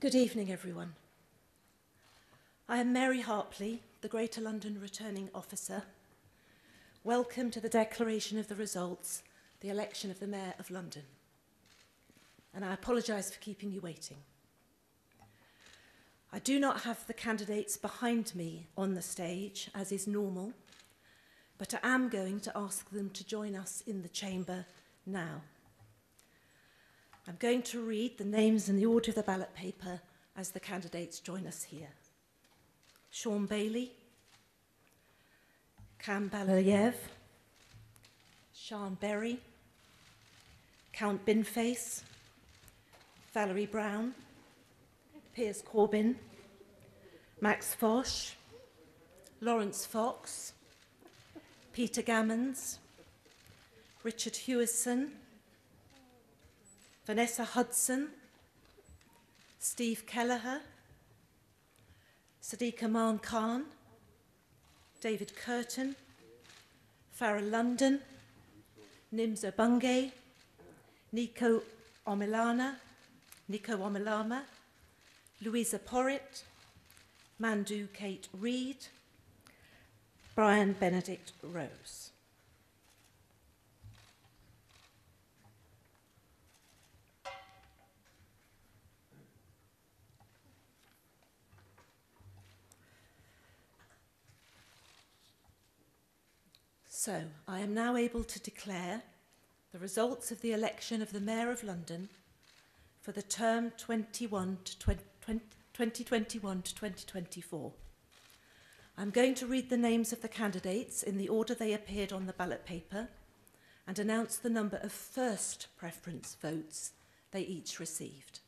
Good evening, everyone. I am Mary Harpley, the Greater London Returning Officer. Welcome to the declaration of the results, the election of the Mayor of London. And I apologise for keeping you waiting. I do not have the candidates behind me on the stage, as is normal, but I am going to ask them to join us in the chamber now. I'm going to read the names and the order of the ballot paper as the candidates join us here. Shaun Bailey, Kam Balayev, Sian Berry, Count Binface, Valerie Brown, Piers Corbyn, Max Fosh, Laurence Fox, Peter Gammons, Richard Hewison, Vanessa Hudson, Steve Kelleher, Sadiq Aman Khan, David Kurten, Farah London, Nims Obunge, Nico Omilana, Nico Omilana, Luisa Porritt, Mandu Kate Reid, Brian Benedict Rose. So, I am now able to declare the results of the election of the Mayor of London for the term 21 to 20, 2021 to 2024. I'm going to read the names of the candidates in the order they appeared on the ballot paper and announce the number of first preference votes they each received.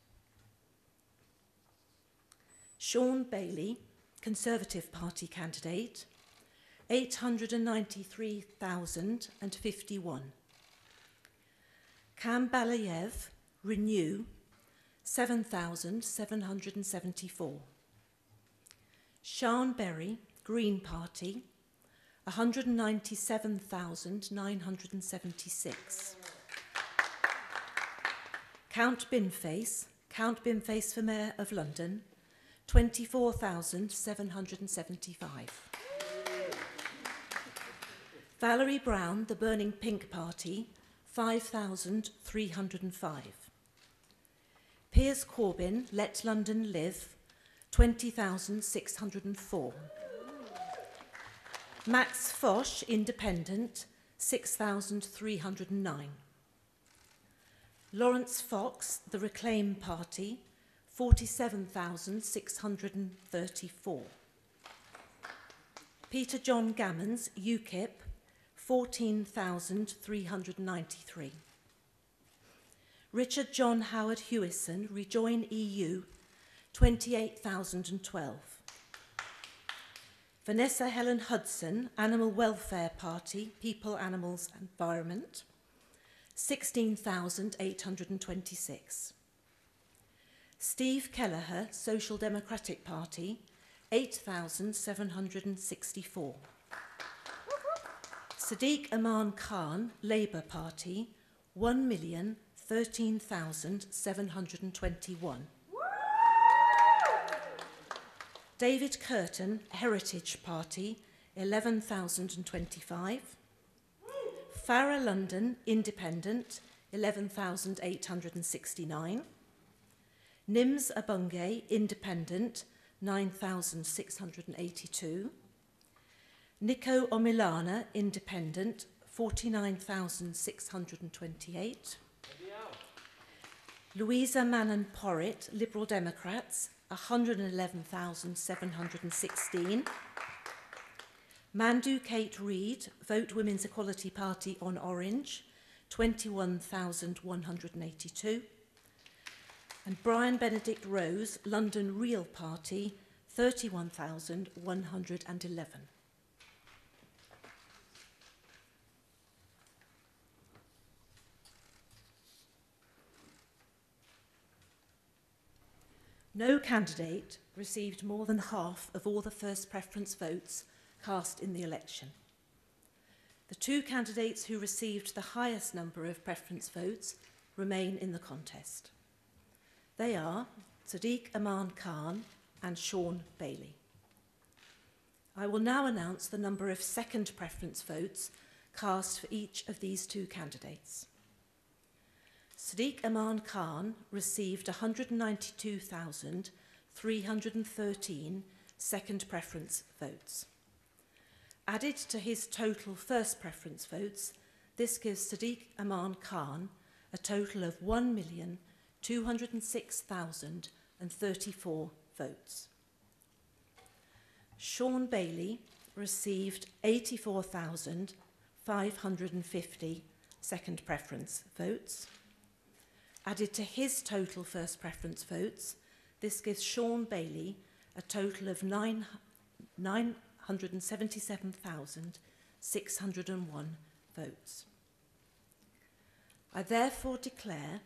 Shaun Bailey, Conservative Party candidate, 893,051. Kam Balayev, Renew, 7,774. Sian Berry, Green Party, 197,976. Count Binface, Count Binface for Mayor of London, 24,775. Valerie Brown, the Burning Pink Party, 5,305. Piers Corbyn, Let London Live, 20,604. Max Fosh, Independent, 6,309. Laurence Fox, the Reclaim Party, 47,634. Peter John Gammons, UKIP, 14,393. Richard John Howard Hewison, Rejoin EU, 28,012. Vanessa Helen Hudson, Animal Welfare Party, People, Animals, Environment, 16,826. Steve Kelleher, Social Democratic Party, 8,764. Sadiq Aman Khan, Labour Party, 1,013,721. David Kurten, Heritage Party, 11,025. Farah London, Independent, 11,869. Nims Obunge, Independent, 9,682. Nico Omilana, Independent, 49,628. Luisa Manon Porritt, Liberal Democrats, 111,716. Mandu Kate Reid, Vote Women's Equality Party on Orange, 21,182. And Brian Benedict Rose, London Real Party, 31,111. No candidate received more than half of all the first preference votes cast in the election. The two candidates who received the highest number of preference votes remain in the contest. They are Sadiq Aman Khan, and Shaun Bailey. I will now announce the number of second preference votes cast for each of these two candidates. Sadiq Aman Khan received 192,313 second preference votes. Added to his total first preference votes, this gives Sadiq Aman Khan a total of 1,206,034 votes. Shaun Bailey received 84,550 second preference votes. Added to his total first preference votes, this gives Sean Bailey a total of 9, 977,601 votes. I therefore declare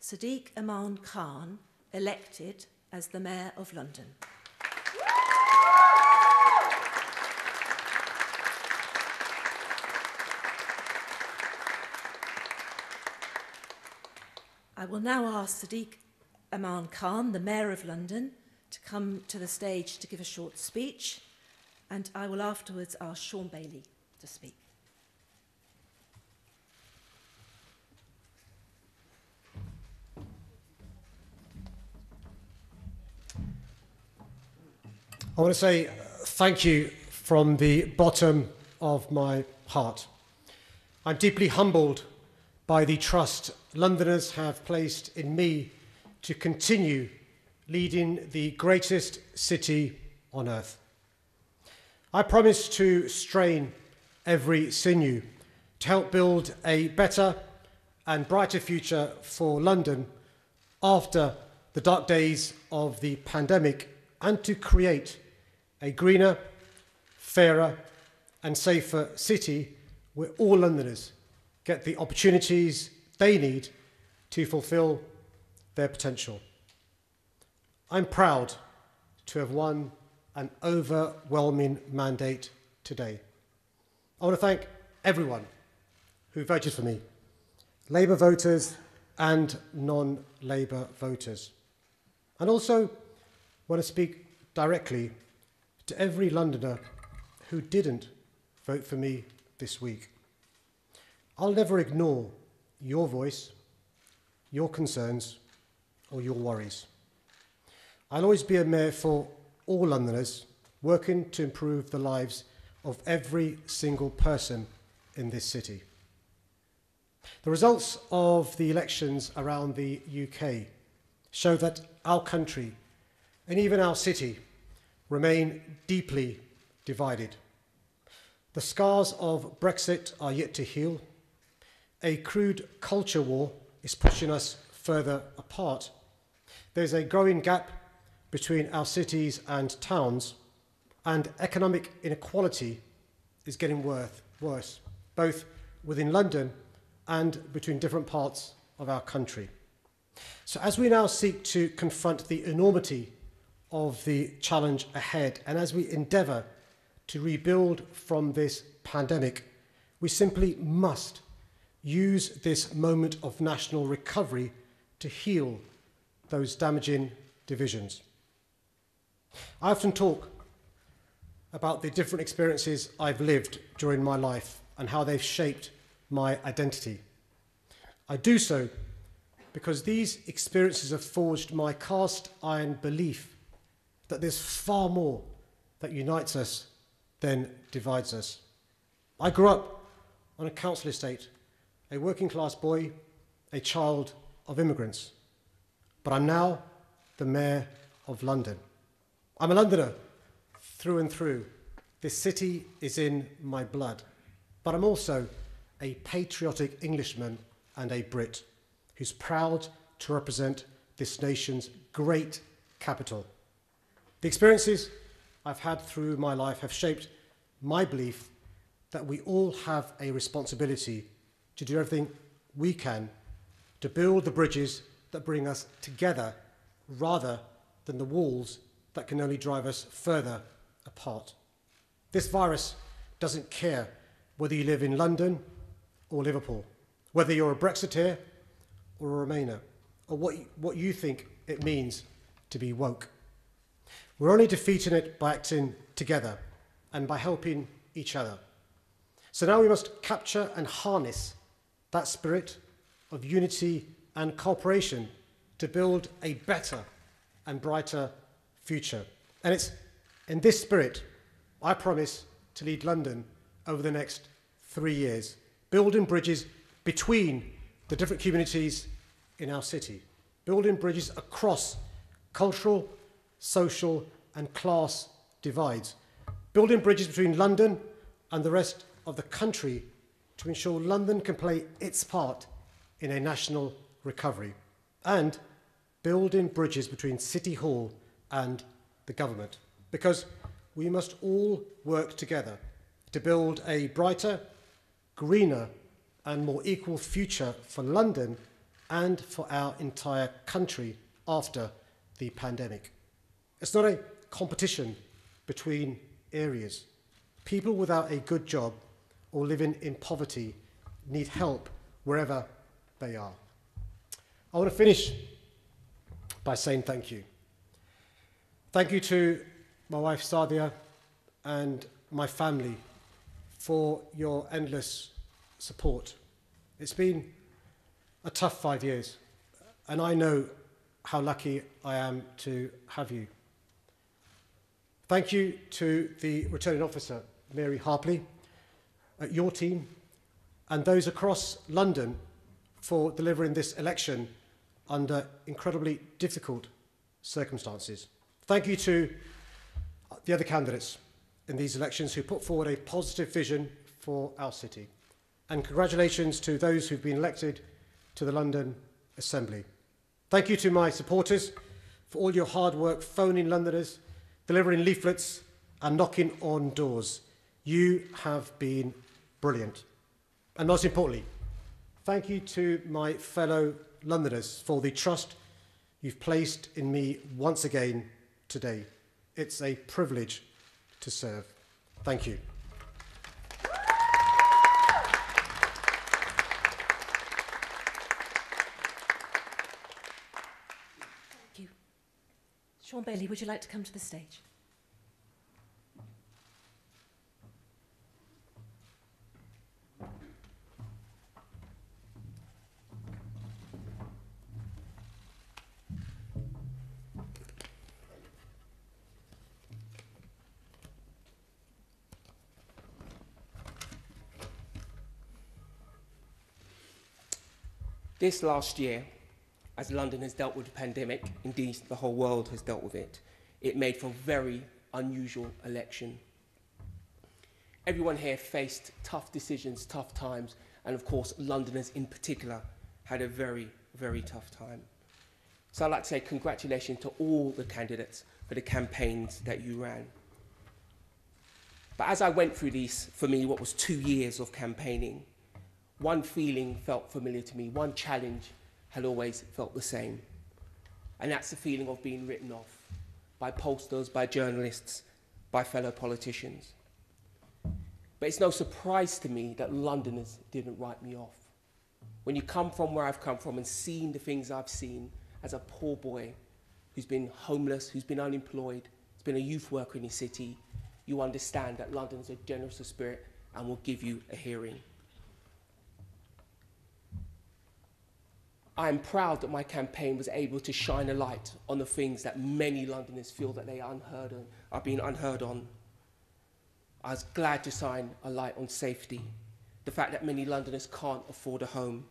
Sadiq Aman Khan elected as the Mayor of London. I will now ask Sadiq Aman Khan, the Mayor of London, to come to the stage to give a short speech, and I will afterwards ask Shaun Bailey to speak. I want to say thank you from the bottom of my heart. I'm deeply humbled by the trust Londoners have placed in me to continue leading the greatest city on earth. I promise to strain every sinew to help build a better and brighter future for London after the dark days of the pandemic and to create a greener, fairer, and safer city where all Londoners get the opportunities they need to fulfill their potential. I'm proud to have won an overwhelming mandate today. I want to thank everyone who voted for me Labour voters and non Labour voters. And also want to speak directly to every Londoner who didn't vote for me this week. I'll never ignore your voice, your concerns, or your worries. I'll always be a mayor for all Londoners, working to improve the lives of every single person in this city. The results of the elections around the UK show that our country and even our city remain deeply divided. The scars of Brexit are yet to heal. a crude culture war is pushing us further apart. There's a growing gap between our cities and towns, and economic inequality is getting worse, both within London and between different parts of our country. So as we now seek to confront the enormity of the challenge ahead, and as we endeavour to rebuild from this pandemic, we simply must use this moment of national recovery to heal those damaging divisions. I often talk about the different experiences I've lived during my life and how they've shaped my identity. I do so because these experiences have forged my cast iron belief that there's far more that unites us than divides us. I grew up on a council estate, a working class boy, a child of immigrants. But I'm now the Mayor of London. I'm a Londoner through and through. This city is in my blood. But I'm also a patriotic Englishman and a Brit who's proud to represent this nation's great capital. The experiences I've had through my life have shaped my belief that we all have a responsibility to do everything we can to build the bridges that bring us together rather than the walls that can only drive us further apart. This virus doesn't care whether you live in London or Liverpool, whether you're a Brexiteer or a Remainer, or what, what you think it means to be woke. We're only defeating it by acting together and by helping each other. So now we must capture and harness that spirit of unity and cooperation to build a better and brighter future. And it's in this spirit I promise to lead London over the next three years, building bridges between the different communities in our city, building bridges across cultural, social, and class divides, building bridges between London and the rest of the country to ensure London can play its part in a national recovery, and building bridges between City Hall and the government. Because we must all work together to build a brighter, greener, and more equal future for London and for our entire country after the pandemic. It's not a competition between areas. People without a good job or living in poverty need help wherever they are. I want to finish by saying thank you. Thank you to my wife Sadia and my family for your endless support. It's been a tough five years, and I know how lucky I am to have you. Thank you to the returning officer, Mary Harpley, your team and those across London for delivering this election under incredibly difficult circumstances. Thank you to the other candidates in these elections who put forward a positive vision for our city. And congratulations to those who've been elected to the London Assembly. Thank you to my supporters for all your hard work phoning Londoners, delivering leaflets and knocking on doors. You have been brilliant. And most importantly, thank you to my fellow Londoners for the trust you've placed in me once again today. It's a privilege to serve. Thank you. Shaun Bailey, would you like to come to the stage? This last year, as London has dealt with the pandemic, indeed the whole world has dealt with it, it made for a very unusual election. Everyone here faced tough decisions, tough times, and of course, Londoners in particular had a very, very tough time. So I'd like to say congratulations to all the candidates for the campaigns that you ran. But as I went through these, for me, what was two years of campaigning, one feeling felt familiar to me, one challenge had always felt the same. And that's the feeling of being written off by pollsters, by journalists, by fellow politicians. But it's no surprise to me that Londoners didn't write me off. When you come from where I've come from and seen the things I've seen as a poor boy who's been homeless, who's been unemployed, who's been a youth worker in his city, you understand that London is a generous of spirit and will give you a hearing. I am proud that my campaign was able to shine a light on the things that many Londoners feel that they are unheard of, are being unheard on. I was glad to shine a light on safety, the fact that many Londoners can't afford a home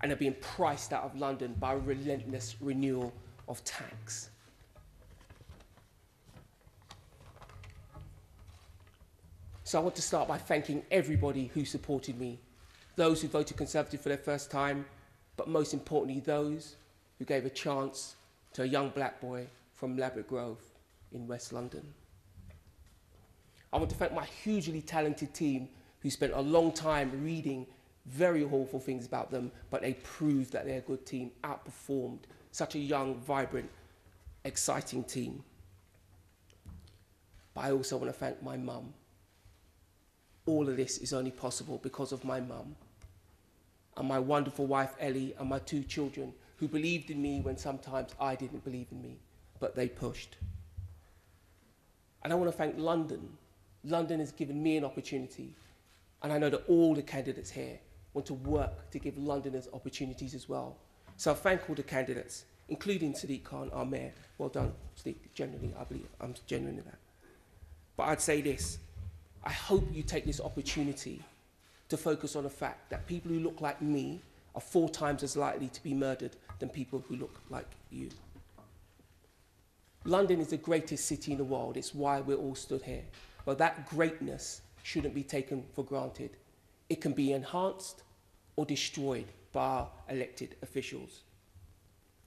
and are being priced out of London by a relentless renewal of tax. So I want to start by thanking everybody who supported me, those who voted Conservative for their first time, but most importantly, those who gave a chance to a young black boy from Ladbroke Grove in West London. I want to thank my hugely talented team who spent a long time reading very awful things about them, but they proved that they're a good team, outperformed such a young, vibrant, exciting team. But I also want to thank my mum. All of this is only possible because of my mum and my wonderful wife Ellie and my two children who believed in me when sometimes I didn't believe in me. but they pushed. And I want to thank London. London has given me an opportunity, and I know that all the candidates here want to work to give Londoners opportunities as well. So I thank all the candidates, including Sadiq Khan, our mayor. Well done, Sadiq, genuinely, I believe, I'm genuine in that. But I'd say this, I hope you take this opportunity to focus on the fact that people who look like me are four times as likely to be murdered than people who look like you. London is the greatest city in the world. It's why we're all stood here. But that greatness shouldn't be taken for granted. It can be enhanced or destroyed by our elected officials.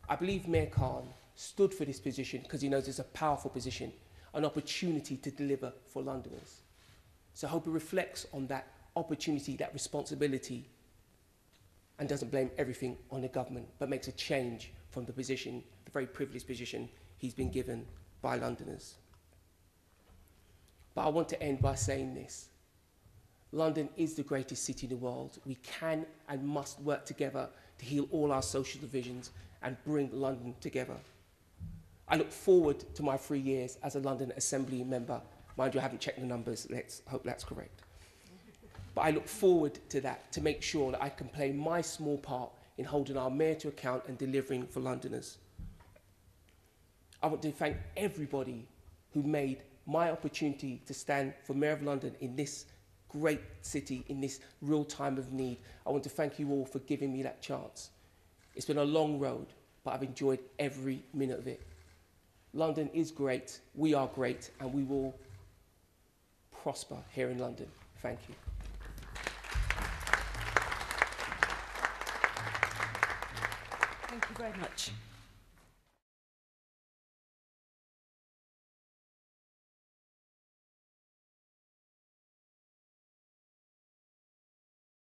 I believe Mayor Khan stood for this position because he knows it's a powerful position, an opportunity to deliver for Londoners. So I hope he reflects on that opportunity, that responsibility, and doesn't blame everything on the government, but makes a change from the position, the very privileged position he's been given by Londoners. But I want to end by saying this. London is the greatest city in the world. We can and must work together to heal all our social divisions and bring London together. I look forward to my three years as a London Assembly member. Mind you, I haven't checked the numbers. Let's hope that's correct. But I look forward to that to make sure that I can play my small part in holding our mayor to account and delivering for Londoners. I want to thank everybody who made my opportunity to stand for Mayor of London in this great city, in this real time of need. I want to thank you all for giving me that chance. It's been a long road, but I've enjoyed every minute of it. London is great, we are great, and we will prosper here in London. Thank you. Thank you very much.